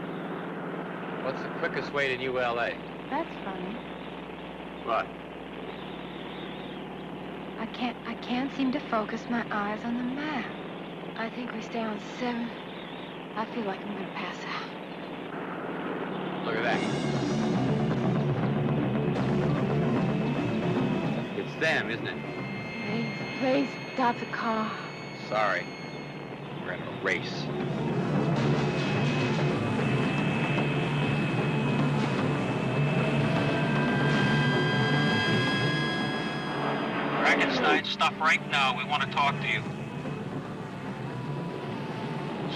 What's the quickest way to New LA? That's funny. What? I can't I can't seem to focus my eyes on the map. I think we stay on seven. I feel like I'm gonna pass out. Look at that. It's them, isn't it? Please, please stop the car. Sorry. We're in a race. Frankenstein, stop right now. We want to talk to you.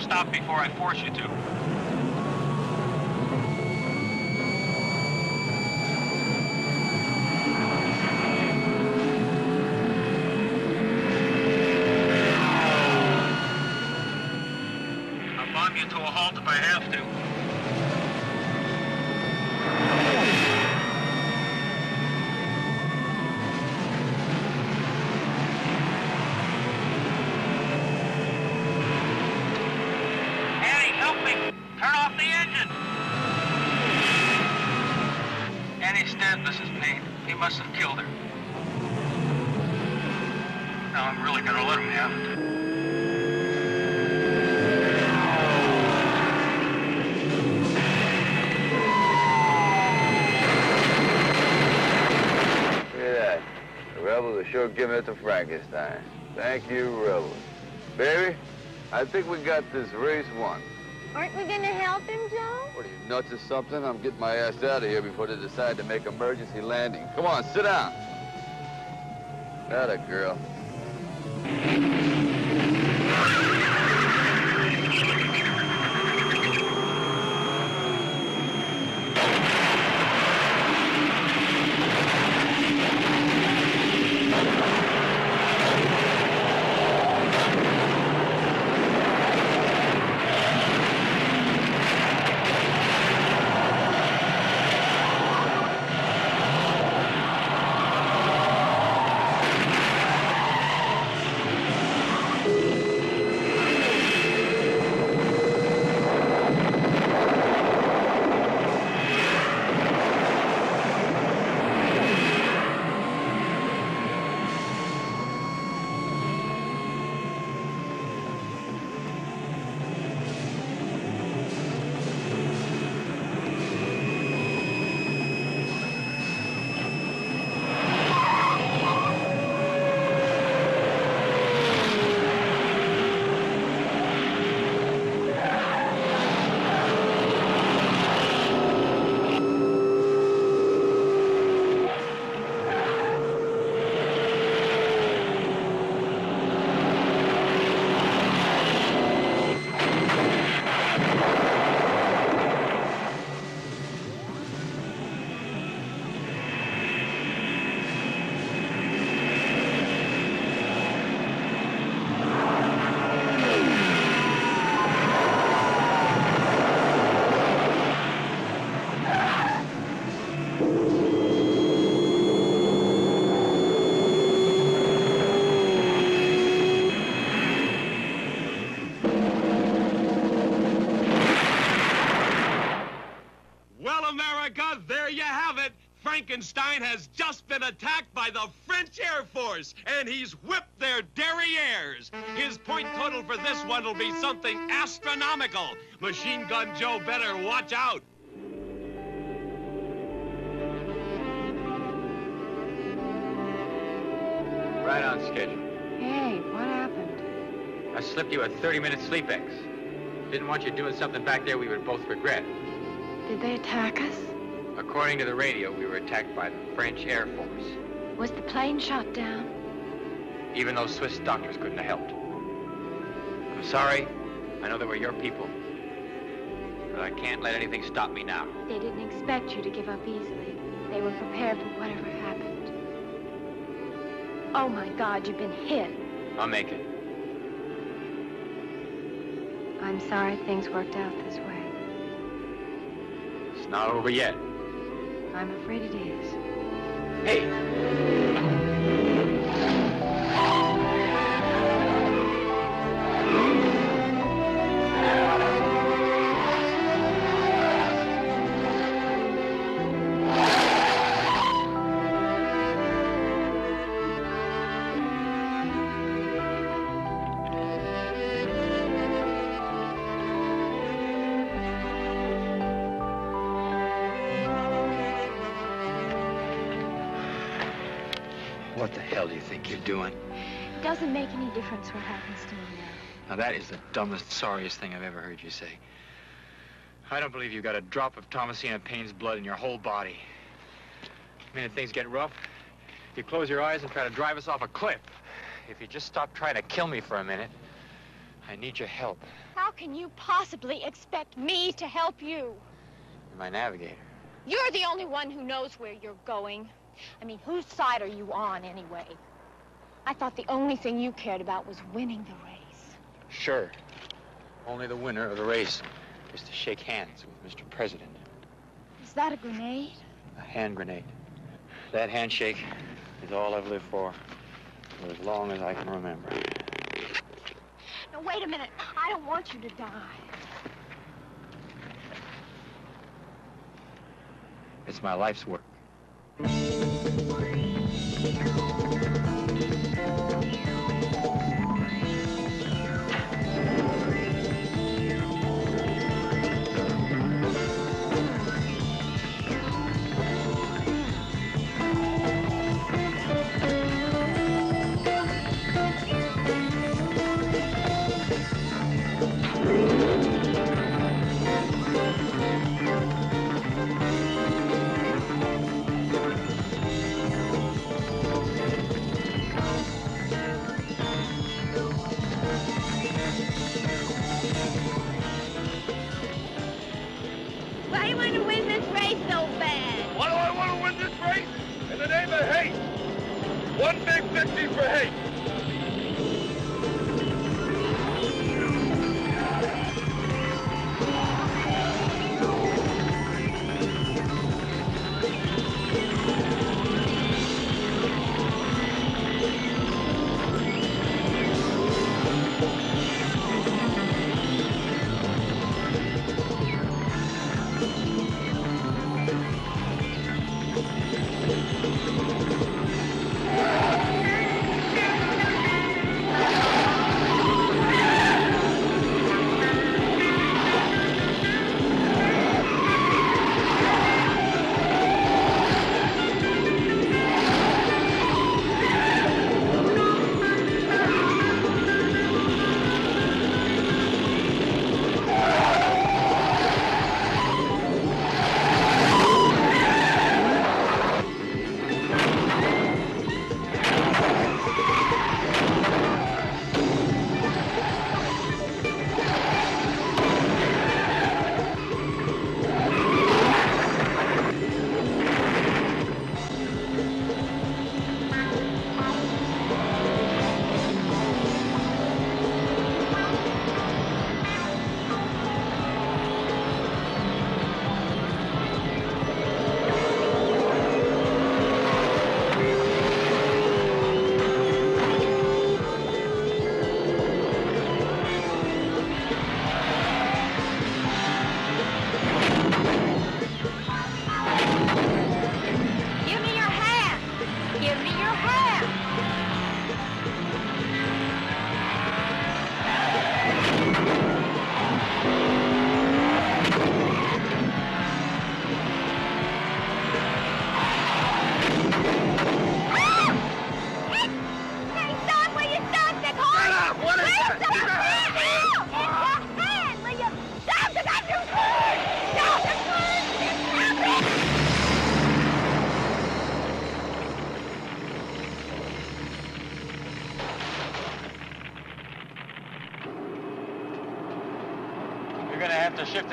Stop before I force you to. Giving it to Frankenstein. Thank you, rebels. Baby, I think we got this race won. Aren't we going to help him, Joe? What are you, nuts or something? I'm getting my ass out of here before they decide to make emergency landing. Come on, sit down. That a girl. Frankenstein has just been attacked by the French Air Force, and he's whipped their derrieres. His point total for this one will be something astronomical. Machine Gun Joe better watch out. Right on schedule. Hey, what happened? I slipped you a 30-minute sleep X. Didn't want you doing something back there we would both regret. Did they attack us? According to the radio, we were attacked by the French Air Force. Was the plane shot down? Even those Swiss doctors couldn't have helped. I'm sorry. I know they were your people. But I can't let anything stop me now. They didn't expect you to give up easily. They were prepared for whatever happened. Oh, my God, you've been hit. I'll make it. I'm sorry things worked out this way. It's not over yet. I'm afraid it is. Hey! Difference what happens to me now. Now, that is the dumbest, sorriest thing I've ever heard you say. I don't believe you've got a drop of Thomasina Paine's blood in your whole body. The minute things get rough, you close your eyes and try to drive us off a cliff. If you just stop trying to kill me for a minute, I need your help. How can you possibly expect me to help you? You're my navigator. You're the only one who knows where you're going. I mean, whose side are you on, anyway? I thought the only thing you cared about was winning the race. Sure. Only the winner of the race is to shake hands with Mr. President. Is that a grenade? A hand grenade. That handshake is all I've lived for, for as long as I can remember. Now, wait a minute. I don't want you to die. It's my life's work.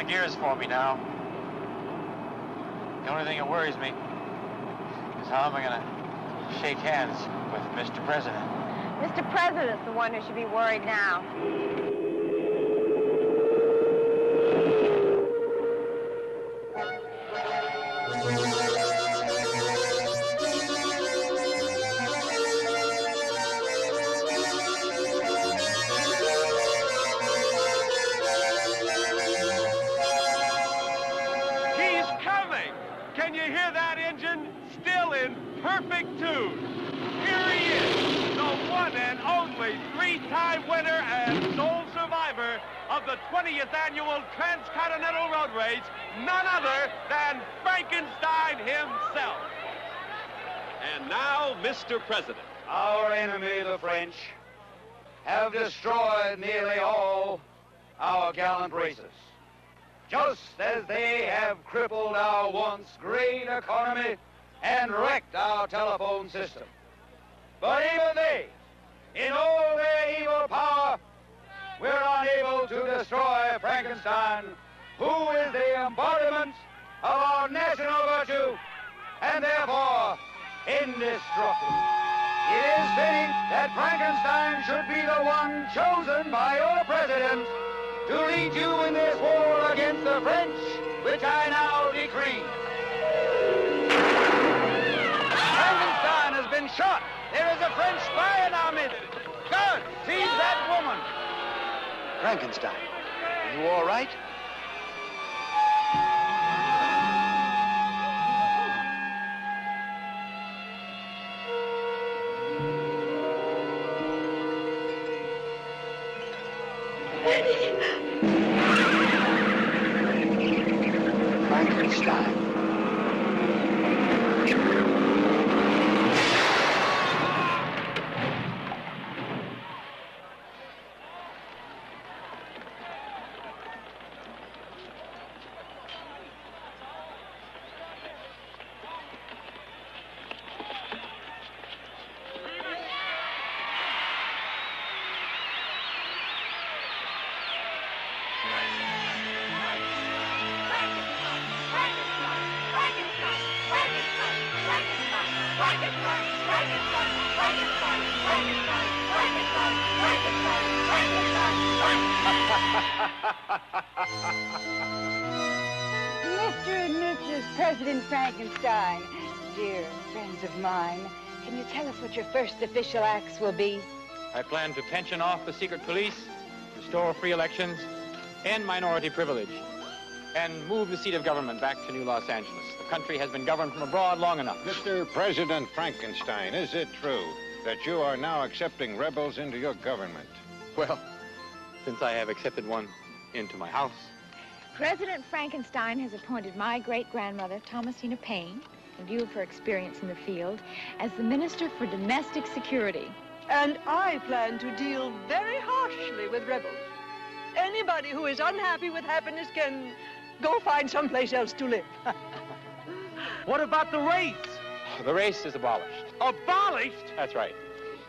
Gears for me now. The only thing that worries me is how am I gonna shake hands with Mr. President? Mr. President's the one who should be worried now. Have destroyed nearly all our gallant races, Just as they have crippled our once great economy and wrecked our telephone system. But even they, in all their evil power, were unable to destroy Frankenstein, who is the embodiment of our national virtue and therefore indestructible. It is fitting that Frankenstein should be the one chosen by your president to lead you in this war against the French, which I now decree. Frankenstein has been shot. There is a French spy in our midst. God, seize that woman. Frankenstein, are you all right? Frankenstein. Us first official acts will be? I plan to pension off the secret police, restore free elections, end minority privilege, and move the seat of government back to New Los Angeles. The country has been governed from abroad long enough. Mr. President Frankenstein, is it true that you are now accepting rebels into your government? Well, since I have accepted one into my house, President Frankenstein has appointed my great-grandmother, Thomasina Paine, in view of her experience in the field, as the Minister for Domestic Security. And I plan to deal very harshly with rebels. Anybody who is unhappy with happiness can go find someplace else to live. What about the race? the race is abolished. Abolished? That's right.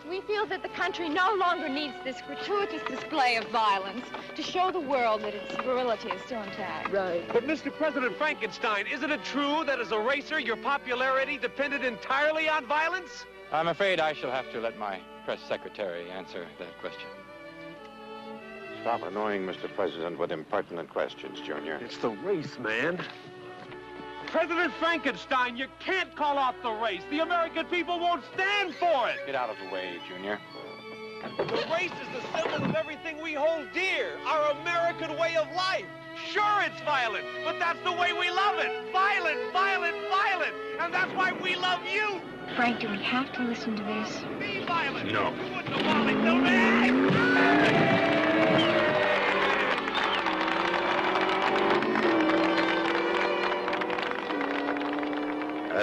We feel that the country no longer needs this gratuitous display of violence to show the world that its virility is still intact. Right. But, Mr. President Frankenstein, isn't it true that as a racer, your popularity depended entirely on violence? I'm afraid I shall have to let my press secretary answer that question. Stop annoying Mr. President with impertinent questions, Junior. It's the race, man. President Frankenstein, you can't call off the race. The American people won't stand for it. Get out of the way, Junior. The race is the symbol of everything we hold dear, our American way of life. Sure, it's violent, but that's the way we love it. Violent, violent, violent. And that's why we love you. Frank, do we have to listen to this? Be violent. No. You wouldn't have wanted to.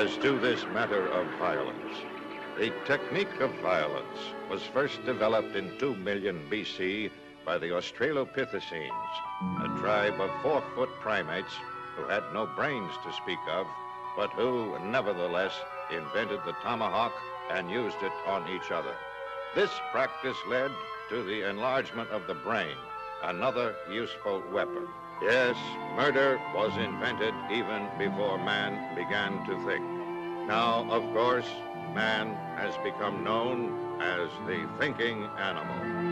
As to this matter of violence, the technique of violence was first developed in 2 million BC by the Australopithecines, a tribe of four-foot primates who had no brains to speak of, but who nevertheless invented the tomahawk and used it on each other. This practice led to the enlargement of the brain, another useful weapon. Yes, murder was invented even before man began to think. Now, of course, man has become known as the thinking animal.